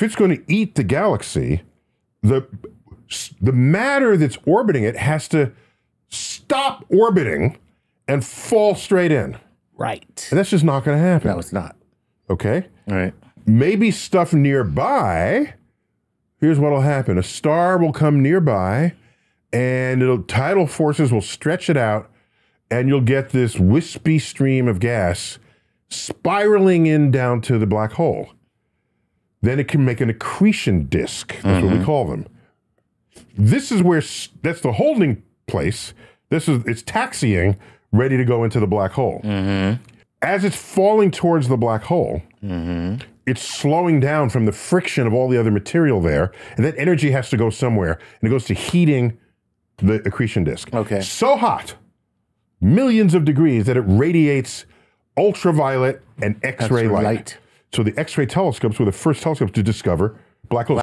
if it's going to eat the galaxy, the the matter that's orbiting it has to stop orbiting and fall straight in. Right. And that's just not going to happen. No, it's not. Okay? All right. Maybe stuff nearby. Here's what'll happen. A star will come nearby and it'll tidal forces will stretch it out and you'll get this wispy stream of gas spiraling in down to the black hole. Then it can make an accretion disk. That's what we mm-hmm. call them. This is where that's the holding place. This is it's taxiing, ready to go into the black hole. Mm-hmm. As it's falling towards the black hole, mm-hmm. it's slowing down from the friction of all the other material there, and that energy has to go somewhere, and it goes to heating the accretion disk. Okay. So hot, millions of degrees, that it radiates ultraviolet and X-ray X-ray light. light. So the X-ray telescopes were the first telescopes to discover black holes.